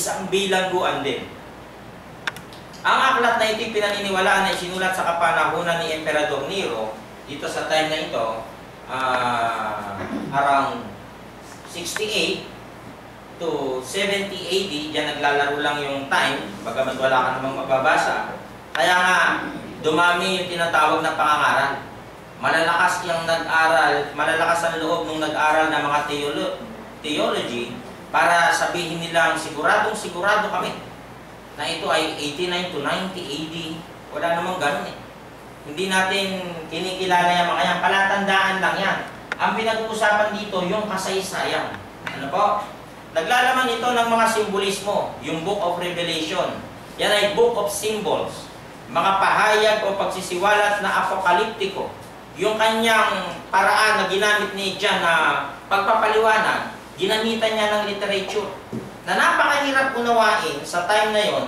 isang bilangguan din. Ang aklat na ito'y pinaniniwalaan na isinulat sa kapanahunan ni Emperador Nero dito sa time na ito, uh, around 68 to 70 AD, diyan naglalaro lang yung time, bagamat wala ka namang mababasa. Kaya nga, dumami yung tinatawag na pangangaral. Malalakas yung nag-aral, malalakas ang loob ng nag-aral ng mga theolo theology para sabihin nilang siguradong sigurado kami na ito ay 89 to 90 AD. Wala namang ganun eh. Hindi natin kinikilala yung mga yan. Palatandaan lang yan. Ang pinag-uusapan dito, yung kasaysayan. Ano po? Naglalaman ito ng mga simbolismo. Yung Book of Revelation. Yan ay Book of Symbols. Mga pahayag o pagsisiwalat na apokaliptiko. Yung kanyang paraan na ginamit ni John na pagpapaliwanag, ginamitan niya ng literature na napakahirap unawain sa time na yon,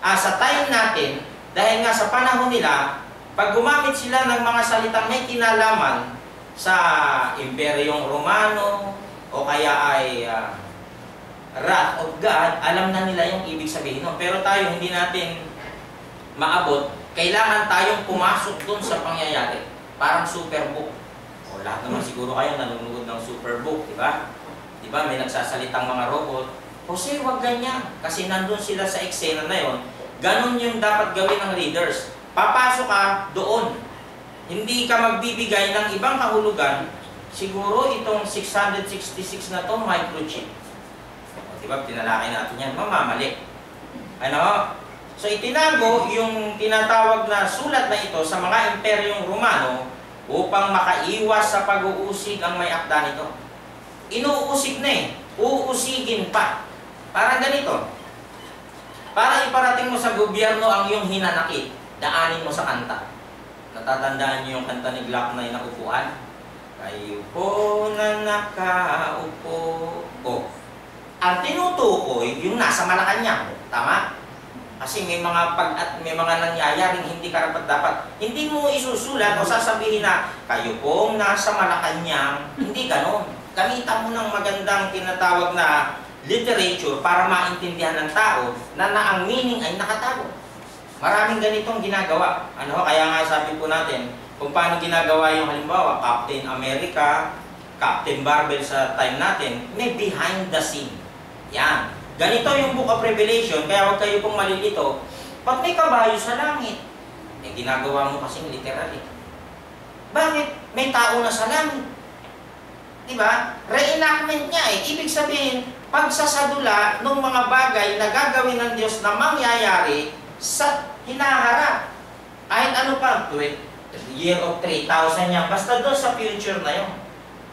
ah, sa time natin, dahil nga sa panahon nila, pag gumamit sila ng mga salitang may kinalaman sa Imperyong Romano o kaya ay uh, wrath of God, alam na nila yung ibig sabihin nun. Pero tayo hindi natin maabot, kailangan tayong pumasok dun sa pangyayari. Parang superbook. O lahat naman siguro kayo nanonood ng superbook, di ba? Di ba? May nagsasalitang mga robot, Jose, wag ganyan. Kasi nandun sila sa eksena na yon. Ganon yung dapat gawin ng readers. Papasok ka doon. Hindi ka magbibigay ng ibang kahulugan. Siguro itong 666 na to microchip. O, diba, tinalaki natin yan. Mamamali. Ano? So itinago yung tinatawag na sulat na ito sa mga imperyong Romano upang makaiwas sa pag-uusig ang may akda nito. Inuusig na eh. Uusigin pa. Parang ganito. Para iparating mo sa gobyerno ang iyong hinanakit, daanin mo sa kanta. Natatandaan niyo yung kanta ni Glock na inakupuan? Kayo po na nakaupo. O, ang tinutukoy, yung nasa Malacanang. Tama? Kasi may mga pag at may mga nangyayaring hindi karapat dapat. Hindi mo isusulat o sasabihin na kayo pong nasa Malacanang. Hindi ganon. Gamitan mo ng magandang tinatawag na literature para maintindihan ng tao na, na ang meaning ay nakatago. Maraming ganitong ginagawa. Ano, kaya nga sabi po natin, kung paano ginagawa yung halimbawa, Captain America, Captain Barbell sa time natin, may behind the scene. Yan. Ganito yung Book of Revelation, kaya huwag kayo pong malilito. Pag may kabayo sa langit, eh ginagawa mo kasing literal eh. Bakit? May tao na sa langit. Diba? Reenactment niya eh. Ibig sabihin, pagsasadula ng mga bagay na gagawin ng Diyos na mangyayari sa hinaharap. Kahit ano pa, year of 3,000 yan, basta doon sa future na yun.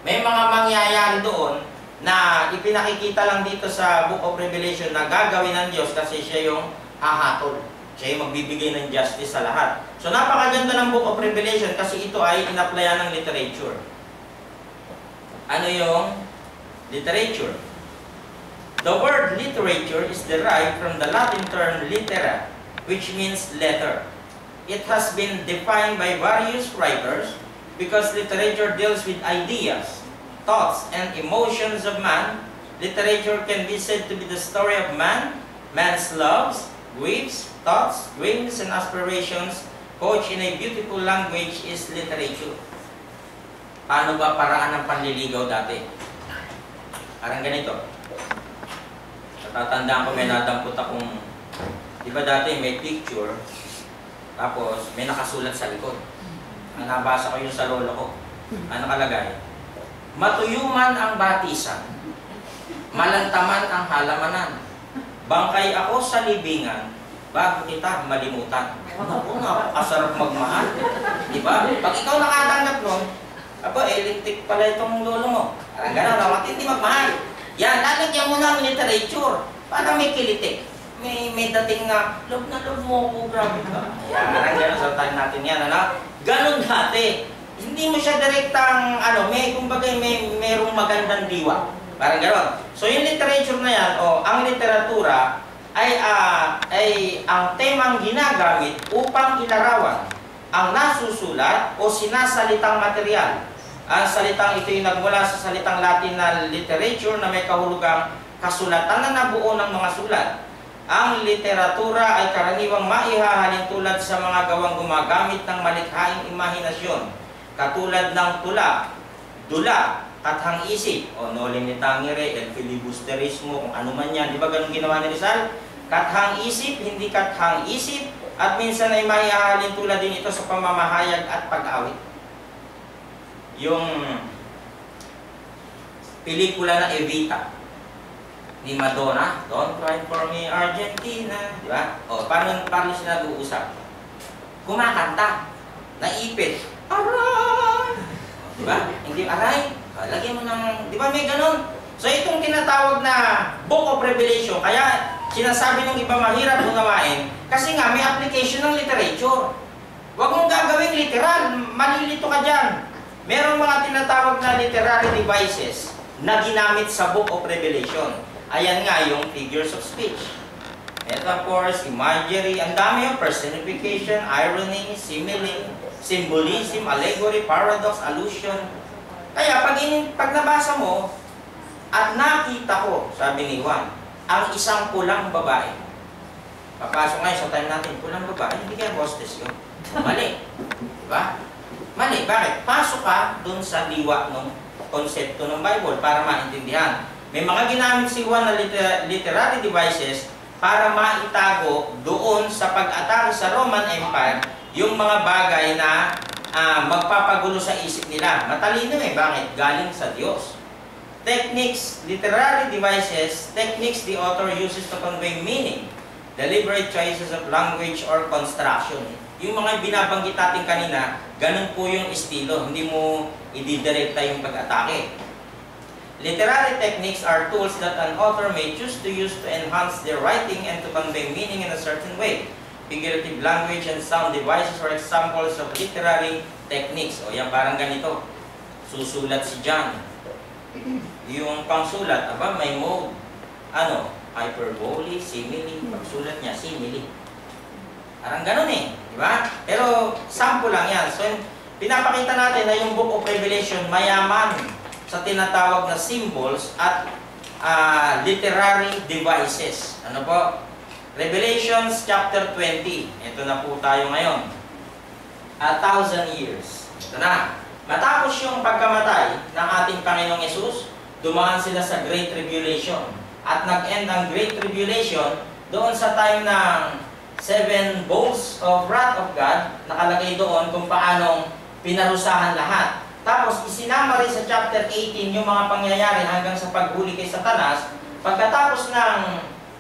May mga mangyayari doon na ipinakikita lang dito sa Book of Revelation na gagawin ng Diyos kasi siya yung hahatol. Siya yung magbibigay ng justice sa lahat. So napakaganda ng Book of Revelation kasi ito ay inaplayan ng literature. Ano yung literature? The word literature is derived from the Latin term litera, which means letter. It has been defined by various writers because literature deals with ideas, thoughts, and emotions of man. Literature can be said to be the story of man, man's loves, griefs, thoughts, dreams, and aspirations, coached in a beautiful language is literature. Paano ba paraan ng panliligaw dati? Parang ganito. Tatandaan ko may nadampot akong, di ba dati may picture, tapos may nakasulat sa likod. Ang nabasa ko yung sa lolo ko. Ano nakalagay? Matuyuman ang batisan, malantaman ang halamanan, bangkay ako sa libingan, bago kita malimutan. Naku, napakasarap magmahal. Di ba? Pag ikaw nakatanggap nun, aba, electric pala itong lolo mo. Parang gano'n, hindi magmahal. Yan, lalagyan mo ng literature para may kilitik. May, may dating na, love na love mo ako, grabe ka. Yan, gano'n sa time natin yan, ano? Ganon dati. Hindi mo siya direktang, ano, may, kumbaga, may, merong magandang diwa. Parang gano'n. So, yung literature na yan, o, ang literatura, ay, uh, ay ang temang ginagamit upang ilarawan ang nasusulat o sinasalitang material ang salitang ito ay nagmula sa salitang Latin na literature na may kahulugang kasulatan na nabuo ng mga sulat. Ang literatura ay karaniwang maihahalin tulad sa mga gawang gumagamit ng malikhaing imahinasyon, katulad ng tula, dula, kathang isip, o noli me tangere, el filibusterismo, kung ano man yan. Di ba ganun ginawa ni Rizal? Kathang isip, hindi kathang isip, at minsan ay maihahalin tulad din ito sa pamamahayag at pag-awit. Yung pelikula na Evita ni Madonna, Don't Cry For Me Argentina, di ba? O, paano, paano sila nag-uusap? Kumakanta, naipit, aray! Di ba? Hindi aray, lagyan mo ng, di ba may ganun? So itong tinatawag na Book of Revelation, kaya sinasabi ng iba mahirap unawain, kasi nga may application ng literature. Huwag mong gagawing literal, malilito ka dyan. Merong mga tinatawag na literary devices na ginamit sa Book of Revelation. Ayan nga yung figures of speech. Metaphors, imagery, ang dami yung personification, irony, simile, symbolism, allegory, paradox, allusion. Kaya pag, in, pag nabasa mo, at nakita ko, sabi ni Juan, ang isang pulang babae. Papasok ngayon sa time natin, pulang babae, hindi kaya hostess yun. Mali. Diba? Mali. Bakit? Pasok ka dun sa liwa ng konsepto ng Bible para maintindihan. May mga ginamit si Juan na liter- literary devices para maitago doon sa pag-atake sa Roman Empire yung mga bagay na ah, magpapagulo sa isip nila. Matalino eh. Bakit? Galing sa Diyos. Techniques, literary devices, techniques the author uses to convey meaning, deliberate choices of language or construction. Yung mga binabanggit natin kanina, ganun po yung estilo. Hindi mo ididirekta yung pag-atake. Literary techniques are tools that an author may choose to use to enhance their writing and to convey meaning in a certain way. Figurative language and sound devices are examples of literary techniques. O yan, parang ganito. Susulat si John. Yung pangsulat, aba, may mode. Ano? Hyperbole, simile. Pagsulat niya, simile. Parang ganun eh. Di ba? Pero sample lang yan. So, pinapakita natin na yung Book of Revelation mayaman sa tinatawag na symbols at ah, literary devices. Ano po? Revelations chapter 20. Ito na po tayo ngayon. A thousand years. Ito na. Matapos yung pagkamatay ng ating Panginoong Yesus, dumaan sila sa Great Tribulation. At nag-end ang Great Tribulation doon sa time ng seven bowls of wrath of God, nakalagay doon kung paanong pinarusahan lahat. Tapos isinama rin sa chapter 18 yung mga pangyayari hanggang sa paghuli kay Satanas. Pagkatapos ng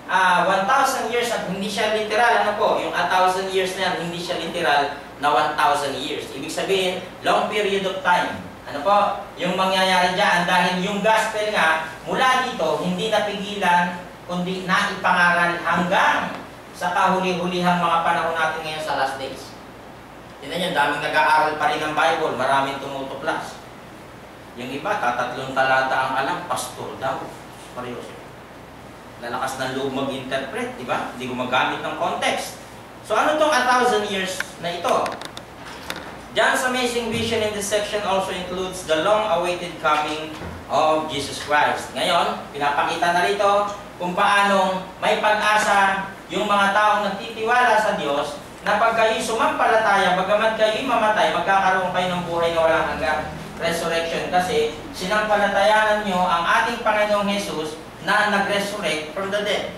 ah, 1,000 years at hindi siya literal, ano po, yung 1,000 years na yan, hindi siya literal na 1,000 years. Ibig sabihin, long period of time. Ano po, yung mangyayari dyan, dahil yung gospel nga, mula dito, hindi napigilan, kundi naipangaral hanggang sa kahuli-hulihang mga panahon natin ngayon sa last days. Tingnan niyo, daming nag-aaral pa rin ng Bible, maraming tumutuklas. Yung iba, tatatlong talata ang alam, pastor daw. Seryoso. Lalakas ng loob mag-interpret, di ba? Hindi gumagamit ng context. So ano tong a thousand years na ito? John's amazing vision in this section also includes the long-awaited coming of Jesus Christ. Ngayon, pinapakita na rito kung paanong may pag-asa yung mga taong nagtitiwala sa Diyos na pag kayo sumampalataya, bagamat kayo mamatay, magkakaroon kayo ng buhay na walang hanggang resurrection kasi sinampalatayanan nyo ang ating Panginoong Jesus na nag-resurrect from the dead.